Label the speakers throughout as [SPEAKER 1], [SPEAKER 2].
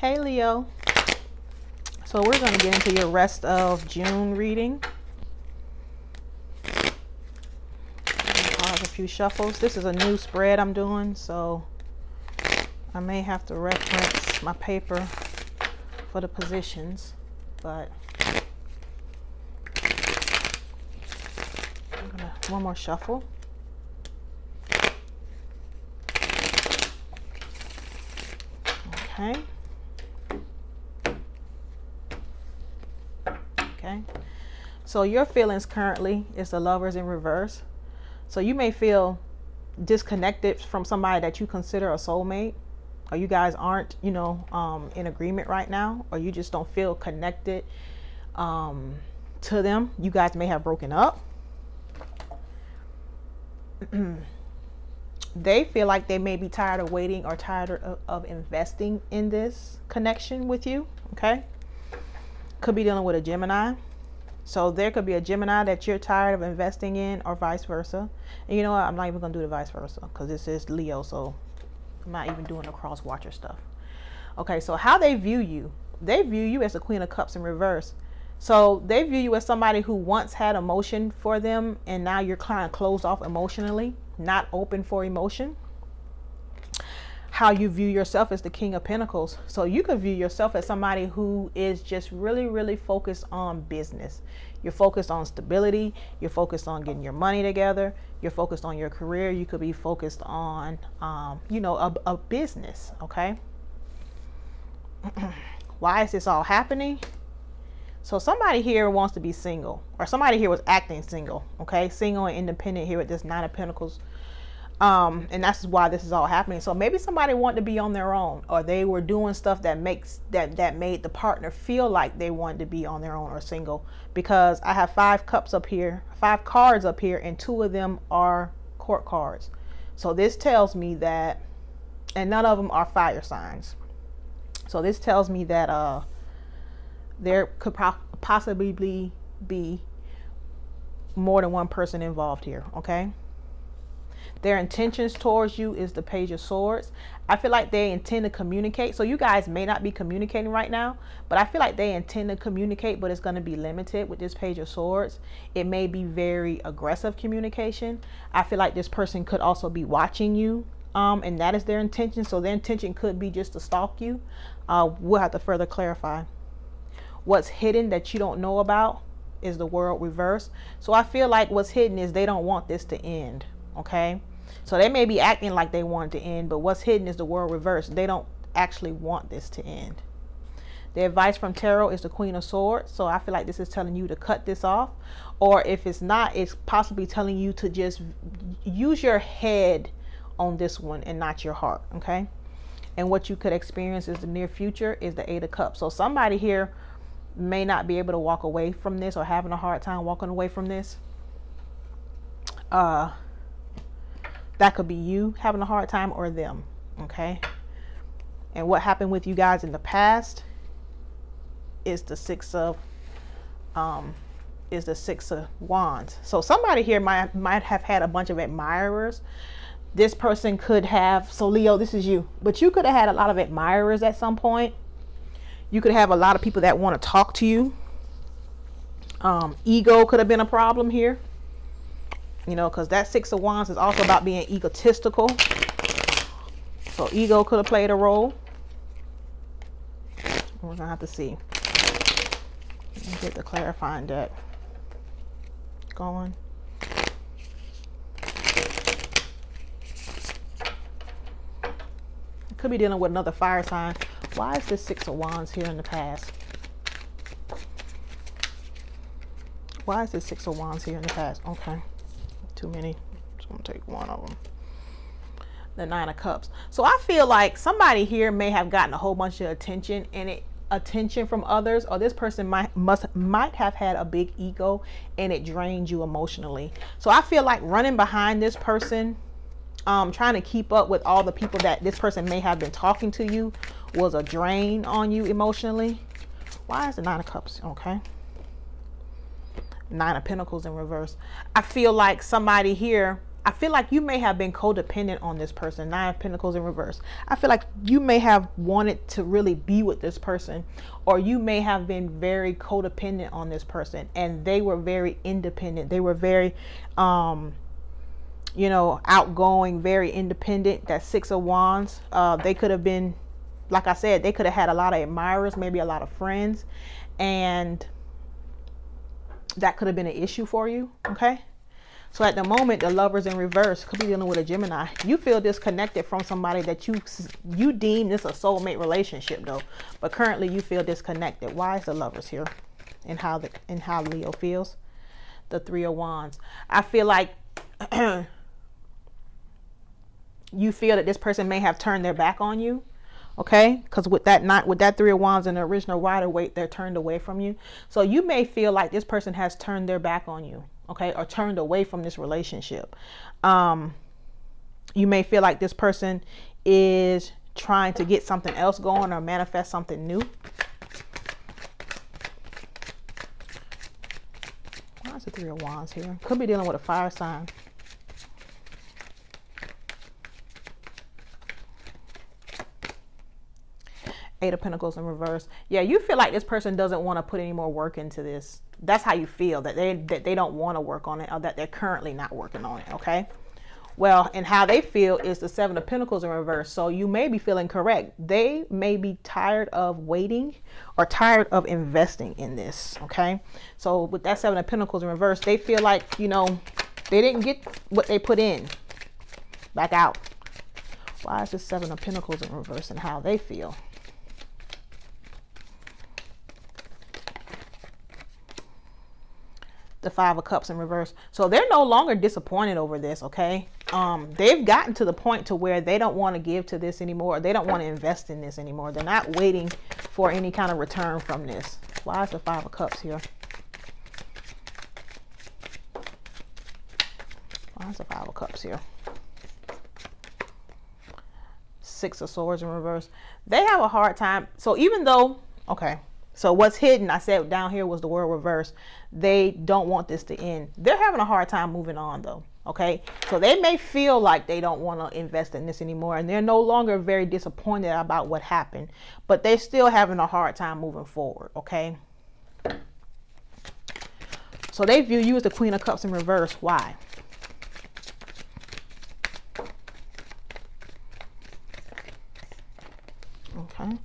[SPEAKER 1] Hey Leo. So we're going to get into your rest of June reading. Have a few shuffles. This is a new spread I'm doing, so I may have to reference my paper for the positions, but I'm gonna one more shuffle. Okay. Okay. So your feelings currently is the lovers in reverse. So you may feel disconnected from somebody that you consider a soulmate or you guys aren't, you know, um, in agreement right now, or you just don't feel connected um, to them. You guys may have broken up. they feel like they may be tired of waiting or tired of, of investing in this connection with you. Okay. Could be dealing with a Gemini. So there could be a Gemini that you're tired of investing in, or vice versa. And you know what? I'm not even gonna do the vice versa because this is Leo, so I'm not even doing the cross watcher stuff. Okay, so how they view you, they view you as the Queen of Cups in reverse. So they view you as somebody who once had emotion for them, and now you're kind of closed off emotionally, not open for emotion. How you view yourself as the King of Pentacles. So you could view yourself as somebody who is just really, really focused on business. You're focused on stability. You're focused on getting your money together. You're focused on your career. You could be focused on, um, you know, a, a business. Okay. Why is this all happening? So somebody here wants to be single, or somebody here was acting single. Okay, single and independent here with this Nine of Pentacles um, and that's why this is all happening. So maybe somebody wanted to be on their own, or they were doing stuff that makes that that made the partner feel like they wanted to be on their own or single. Because I have five cups up here, five cards up here, and two of them are court cards. So this tells me that, and none of them are fire signs. So this tells me that uh, there could possibly be more than one person involved here. Okay. Their intentions towards you is the Page of Swords. I feel like they intend to communicate. So you guys may not be communicating right now, but I feel like they intend to communicate, but it's going to be limited with this Page of Swords. It may be very aggressive communication. I feel like this person could also be watching you, um, and that is their intention. So their intention could be just to stalk you. Uh, we'll have to further clarify. What's hidden that you don't know about is the world reverse. So I feel like what's hidden is they don't want this to end. Okay. So they may be acting like they want to end, but what's hidden is the world reverse. They don't actually want this to end. The advice from tarot is the Queen of Swords. So I feel like this is telling you to cut this off. Or if it's not, it's possibly telling you to just use your head on this one and not your heart. Okay. And what you could experience is the near future is the Eight of Cups. So somebody here may not be able to walk away from this or having a hard time walking away from this. Uh, that could be you having a hard time or them. Okay. And what happened with you guys in the past is the six of um is the six of wands. So somebody here might might have had a bunch of admirers. This person could have so Leo, this is you, but you could have had a lot of admirers at some point. You could have a lot of people that want to talk to you. Um, ego could have been a problem here you know, because that Six of Wands is also about being egotistical. So ego could have played a role. We're going to have to see. get the clarifying deck going. Could be dealing with another fire sign. Why is this Six of Wands here in the past? Why is this Six of Wands here in the past? Okay too many. Just gonna take one of them. The Nine of Cups. So I feel like somebody here may have gotten a whole bunch of attention and it attention from others or this person might must might have had a big ego and it drained you emotionally so i feel like running behind this person um trying to keep up with all the people that this person may have been talking to you was a drain on you emotionally why is the nine of cups okay Nine of Pentacles in reverse. I feel like somebody here I feel like you may have been codependent on this person. Nine of Pentacles in reverse. I feel like you may have wanted to really be with this person, or you may have been very codependent on this person, and they were very independent. They were very, um, you know, outgoing, very independent. That Six of Wands. Uh, they could have been, like I said, they could have had a lot of admirers, maybe a lot of friends, and that could have been an issue for you. Okay so at the moment, the lovers in reverse could be dealing with a Gemini. You feel disconnected from somebody that you you deem this a soulmate relationship though, but currently you feel disconnected. Why is the lovers here, and how the and how Leo feels? The Three of Wands. I feel like you feel that this person may have turned their back on you okay because with that not with that three of wands and the original Rider-Waite they're turned away from you so you may feel like this person has turned their back on you okay, or turned away from this relationship. Um, you may feel like this person is trying to get something else going or manifest something new. Why is the Three of Wands here? Could be dealing with a fire sign. Eight of Pentacles in reverse. Yeah, you feel like this person doesn't want to put any more work into this. That's how you feel that they that they don't want to work on it or that they're currently not working on it okay? Well and how they feel is the seven of pentacles in reverse. So you may be feeling correct. They may be tired of waiting or tired of investing in this okay? So with that seven of pentacles in reverse they feel like you know they didn't get what they put in. Back out. Why is the seven of pentacles in reverse and how they feel the five of cups in reverse. So they're no longer disappointed over this okay? Um they've gotten to the point to where they don't want to give to this anymore. They don't want to invest in this anymore. They're not waiting for any kind of return from this. Why is the five of cups here? Why is the five of cups here? Six of swords in reverse. They have a hard time so even though okay so what's hidden, I said down here was the world reverse. They don't want this to end. They're having a hard time moving on though. Okay. So they may feel like they don't want to invest in this anymore and they're no longer very disappointed about what happened, but they're still having a hard time moving forward. Okay. So they view you as the Queen of Cups in reverse. Why? Okay.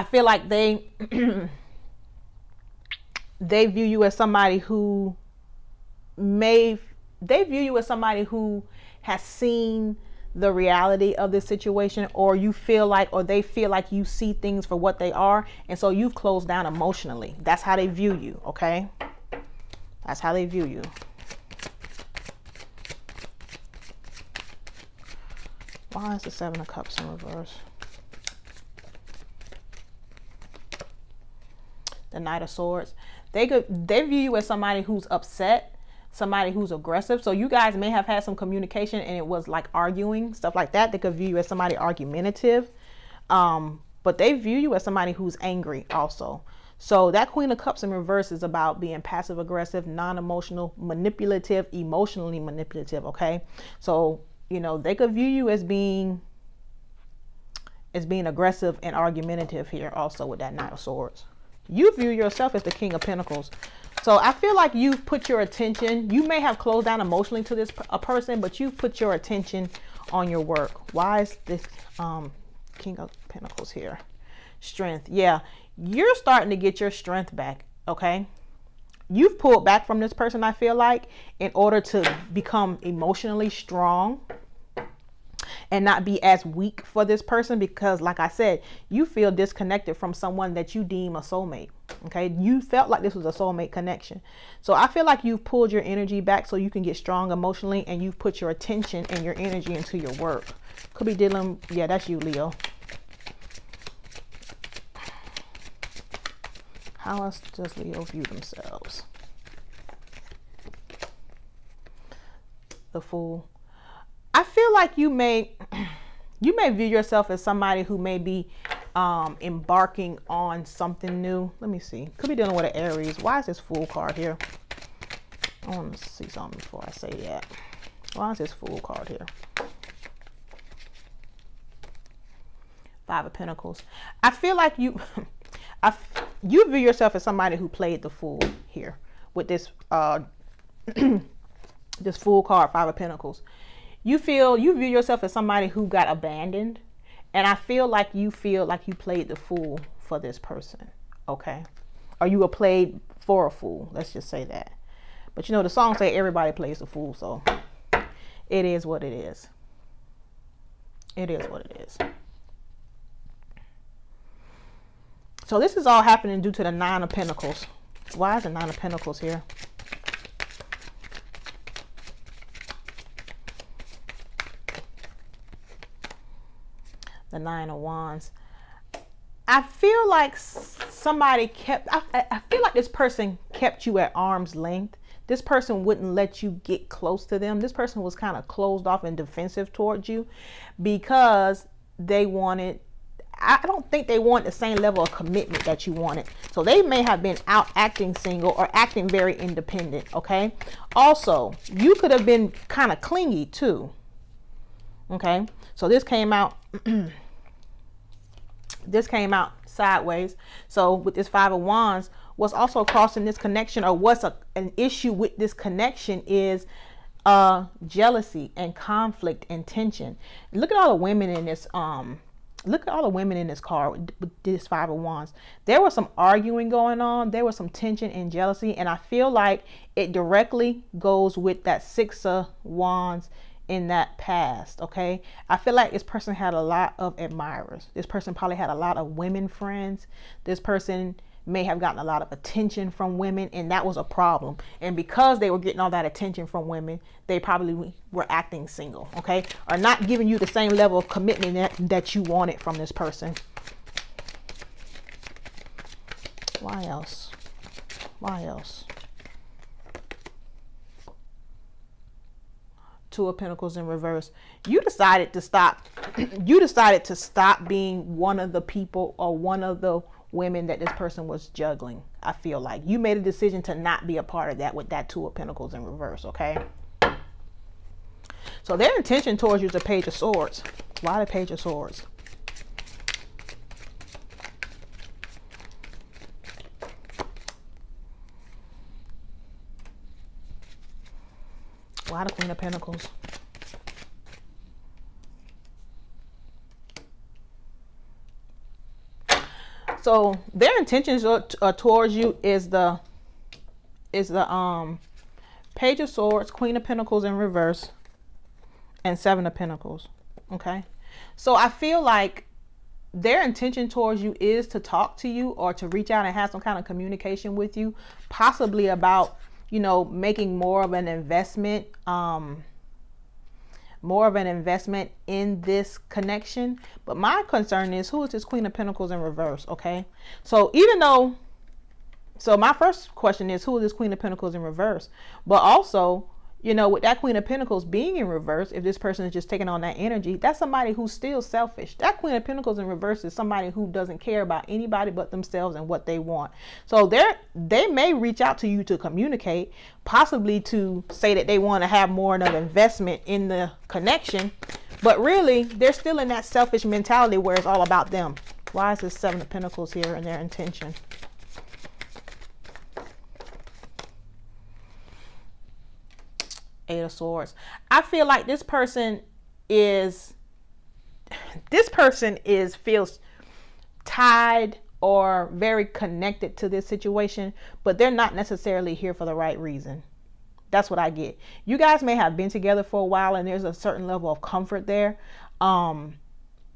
[SPEAKER 1] I feel like they they view you as somebody who may they view you as somebody who has seen the reality of this situation or you feel like or they feel like you see things for what they are and so you've closed down emotionally. That's how they view you okay? That's how they view you. Why is the seven of cups in reverse the Knight of Swords. They could they view you as somebody who's upset, somebody who's aggressive. So you guys may have had some communication and it was like arguing, stuff like that. They could view you as somebody argumentative. Um, but they view you as somebody who's angry also. So that Queen of Cups in reverse is about being passive aggressive, non-emotional, manipulative, emotionally manipulative, okay? So, you know, they could view you as being as being aggressive and argumentative here also with that Knight of Swords you view yourself as the king of pentacles. So i feel like you've put your attention you may have closed down emotionally to this a person but you've put your attention on your work. Why is this um king of pentacles here? Strength yeah. You're starting to get your strength back okay? You've pulled back from this person i feel like in order to become emotionally strong and not be as weak for this person because like I said, you feel disconnected from someone that you deem a soulmate. Okay. You felt like this was a soulmate connection. So I feel like you've pulled your energy back so you can get strong emotionally and you've put your attention and your energy into your work. Could be dealing. Yeah, that's you, Leo. How else does Leo view themselves? The Fool. I feel like you may you may view yourself as somebody who may be um, embarking on something new. Let me see. Could be dealing with an Aries. Why is this Fool card here? I want to see something before I say that. Why is this fool card here? Five of Pentacles. I feel like you, I, you view yourself as somebody who played the fool here with this, uh, this fool card, Five of Pentacles. You feel, you view yourself as somebody who got abandoned. And I feel like you feel like you played the fool for this person. Okay. Or you were played for a fool. Let's just say that. But you know, the song say everybody plays the fool. So it is what it is. It is what it is. So this is all happening due to the Nine of Pentacles. Why is the Nine of Pentacles here? The Nine of Wands. I feel like somebody kept, I, I feel like this person kept you at arm's length this person wouldn't let you get close to them. This person was kind of closed off and defensive towards you because they wanted I don't think they want the same level of commitment that you wanted. So they may have been out acting single or acting very independent, okay? Also, you could have been kind of clingy too. Okay? So this came out this came out sideways. So with this 5 of wands, what's also causing this connection or what's a, an issue with this connection is uh jealousy and conflict and tension. Look at all the women in this um look at all the women in this card with this five of wands. There was some arguing going on. There was some tension and jealousy. And i feel like it directly goes with that six of wands in that past okay? I feel like this person had a lot of admirers. This person probably had a lot of women friends. This person may have gotten a lot of attention from women and that was a problem. And because they were getting all that attention from women they probably were acting single okay? Or not giving you the same level of commitment that, that you wanted from this person. Why else? Why else two of pentacles in reverse you decided to stop you decided to stop being one of the people or one of the women that this person was juggling. I feel like you made a decision to not be a part of that with that two of pentacles in reverse, okay? So their intention towards you is a page of swords. Why the page of swords? Why of queen of pentacles? So their intentions are, are towards you is the is the um Page of Swords, Queen of Pentacles in reverse, and Seven of Pentacles. Okay. So I feel like their intention towards you is to talk to you or to reach out and have some kind of communication with you, possibly about, you know, making more of an investment um, more of an investment in this connection. But my concern is who is this Queen of Pentacles in reverse? Okay. So even though, so my first question is who is this Queen of Pentacles in reverse? But also, you know, with that Queen of Pentacles being in reverse, if this person is just taking on that energy, that's somebody who's still selfish. That Queen of Pentacles in reverse is somebody who doesn't care about anybody but themselves and what they want. So they're they may reach out to you to communicate, possibly to say that they want to have more of an investment in the connection, but really they're still in that selfish mentality where it's all about them. Why is this Seven of Pentacles here and their intention? Eight of Swords. I feel like this person is this person is feels tied or very connected to this situation, but they're not necessarily here for the right reason. That's what I get. You guys may have been together for a while and there's a certain level of comfort there. Um,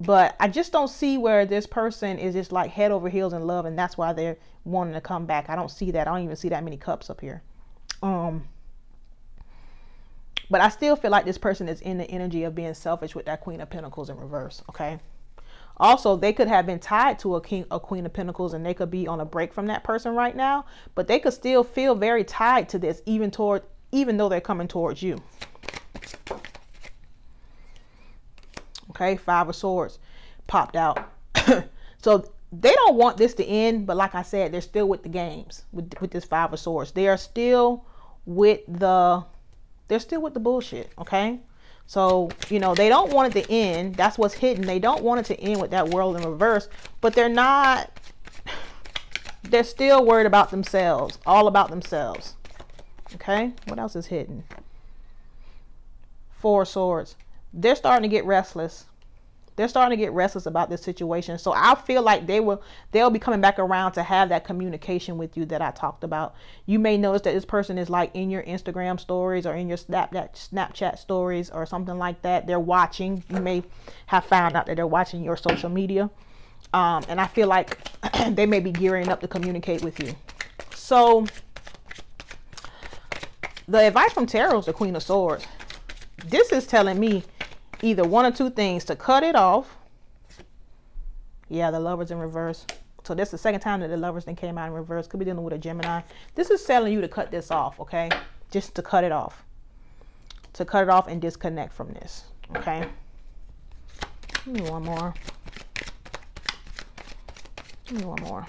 [SPEAKER 1] but I just don't see where this person is just like head over heels in love and that's why they're wanting to come back. I don't see that. I don't even see that many cups up here. Um, but I still feel like this person is in the energy of being selfish with that Queen of Pentacles in reverse, okay? Also, they could have been tied to a king, a queen of pentacles, and they could be on a break from that person right now. But they could still feel very tied to this, even toward, even though they're coming towards you. Okay, five of swords popped out. so they don't want this to end, but like I said, they're still with the games with with this five of swords. They are still with the they're still with the bullshit, okay? So, you know, they don't want it to end. That's what's hidden. They don't want it to end with that world in reverse, but they're not they're still worried about themselves, all about themselves. Okay? What else is hidden? Four swords. They're starting to get restless they're starting to get restless about this situation. So I feel like they will they'll be coming back around to have that communication with you that I talked about. You may notice that this person is like in your Instagram stories or in your Snapchat Snapchat stories or something like that. They're watching. You may have found out that they're watching your social media. Um, and I feel like they may be gearing up to communicate with you. So the advice from tarot is the Queen of Swords. This is telling me either one or two things to cut it off. Yeah, the lovers in reverse. So this is the second time that the lovers then came out in reverse. Could be dealing with a Gemini. This is telling you to cut this off, okay? Just to cut it off. To cut it off and disconnect from this, okay? Give me one more. Give me one more.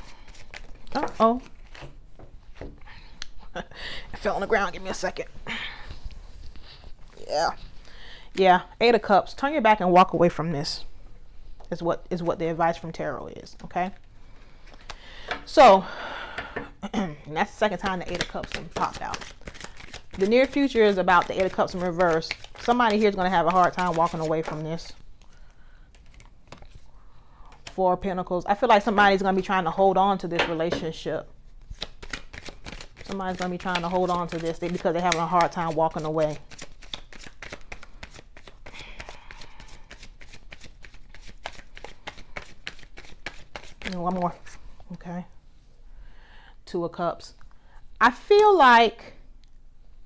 [SPEAKER 1] Uh-oh. I fell on the ground. Give me a second. Yeah yeah eight of cups. Turn your back and walk away from this is what is what the advice from tarot is okay? So that's the second time the eight of cups popped out. The near future is about the eight of cups in reverse. Somebody here is going to have a hard time walking away from this. Four pentacles. I feel like somebody's going to be trying to hold on to this relationship. Somebody's going to be trying to hold on to this because they're having a hard time walking away one more. Okay. Two of Cups. I feel like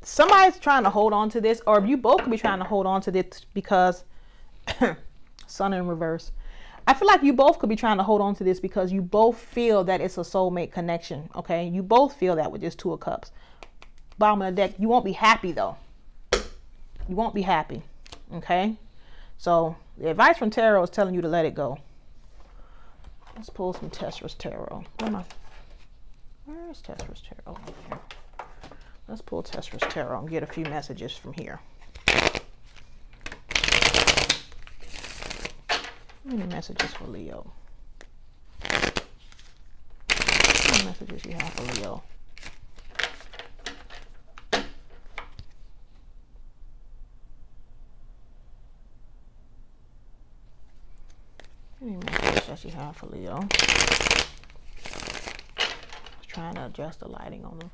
[SPEAKER 1] somebody's trying to hold on to this, or you both could be trying to hold on to this because Sun in reverse. I feel like you both could be trying to hold on to this because you both feel that it's a soulmate connection. Okay. You both feel that with this Two of Cups. Bottom of the deck. You won't be happy though. You won't be happy. Okay. So the advice from Tarot is telling you to let it go. Let's pull some Tesra's Tarot. Where is Tesra's Tarot? Oh, here. Let's pull Tesra's Tarot and get a few messages from here. Any messages for Leo? Any messages you have for Leo? Any messages that you have for Leo? Trying to adjust the lighting on the,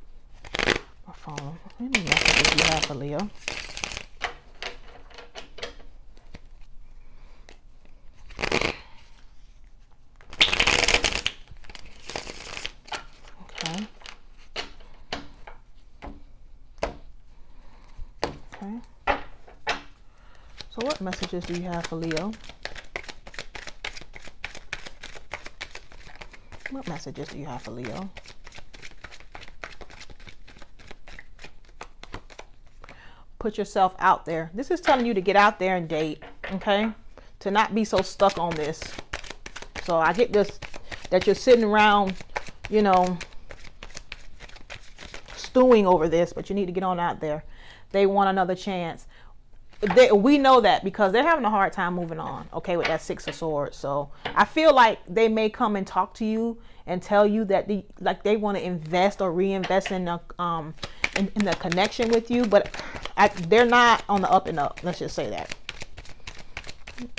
[SPEAKER 1] my phone. Any messages you have for Leo? Okay. Okay. So what messages do you have for Leo? What messages do you have for Leo? Put yourself out there. This is telling you to get out there and date, okay? To not be so stuck on this. So I get this, that you're sitting around, you know, stewing over this, but you need to get on out there. They want another chance they, we know that because they're having a hard time moving on okay with that six of swords so i feel like they may come and talk to you and tell you that the like they want to invest or reinvest in the um in, in the connection with you but I, they're not on the up and up let's just say that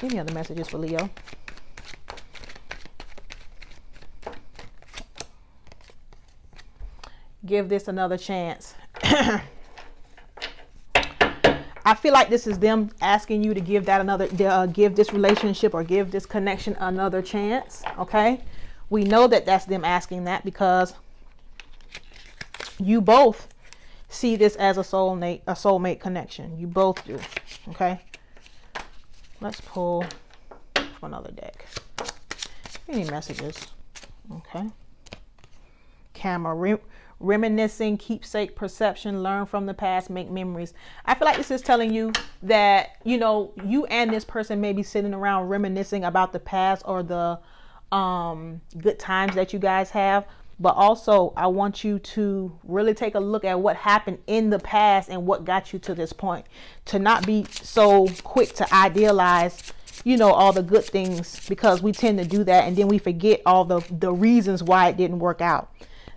[SPEAKER 1] any other messages for leo give this another chance I feel like this is them asking you to give that another, uh, give this relationship or give this connection another chance. Okay. We know that that's them asking that because you both see this as a soulmate, a soulmate connection. You both do. Okay. Let's pull another deck. Any messages? Okay. Camera reminiscing, keepsake perception, learn from the past, make memories. I feel like this is telling you that, you know, you and this person may be sitting around reminiscing about the past or the um, good times that you guys have. But also I want you to really take a look at what happened in the past and what got you to this point. To not be so quick to idealize, you know, all the good things because we tend to do that and then we forget all the, the reasons why it didn't work out.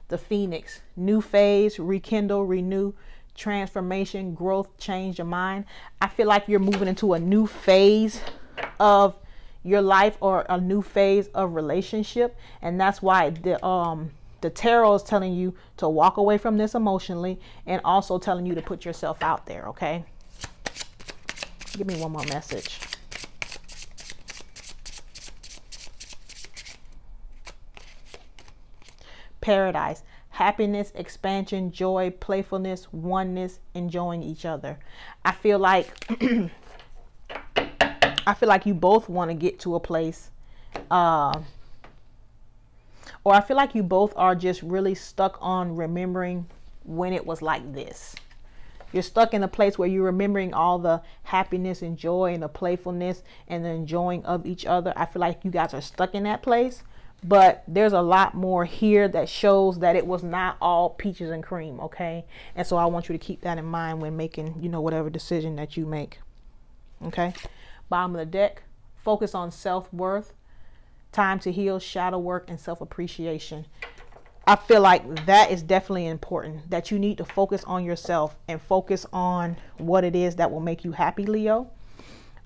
[SPEAKER 1] The Phoenix, new phase, rekindle, renew, transformation, growth, change your mind. I feel like you're moving into a new phase of your life or a new phase of relationship and that's why the um the tarot is telling you to walk away from this emotionally and also telling you to put yourself out there, okay? Give me one more message. Paradise, happiness, expansion, joy, playfulness, oneness, enjoying each other. I feel like I feel like you both want to get to a place uh, or I feel like you both are just really stuck on remembering when it was like this. You're stuck in a place where you're remembering all the happiness and joy and the playfulness and the enjoying of each other. I feel like you guys are stuck in that place. But there's a lot more here that shows that it was not all peaches and cream, okay? And so I want you to keep that in mind when making, you know, whatever decision that you make. Okay? Bottom of the deck, focus on self worth time to heal, shadow work, and self appreciation. I feel like that is definitely important that you need to focus on yourself and focus on what it is that will make you happy, Leo.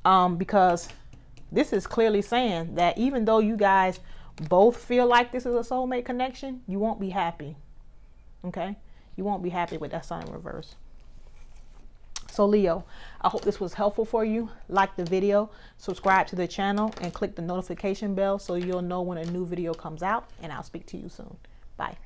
[SPEAKER 1] Um, because this is clearly saying that even though you guys both feel like this is a soulmate connection, you won't be happy. Okay? You won't be happy with that Sun reverse. So Leo, I hope this was helpful for you. Like the video, subscribe to the channel, and click the notification bell so you'll know when a new video comes out. And I'll speak to you soon. Bye.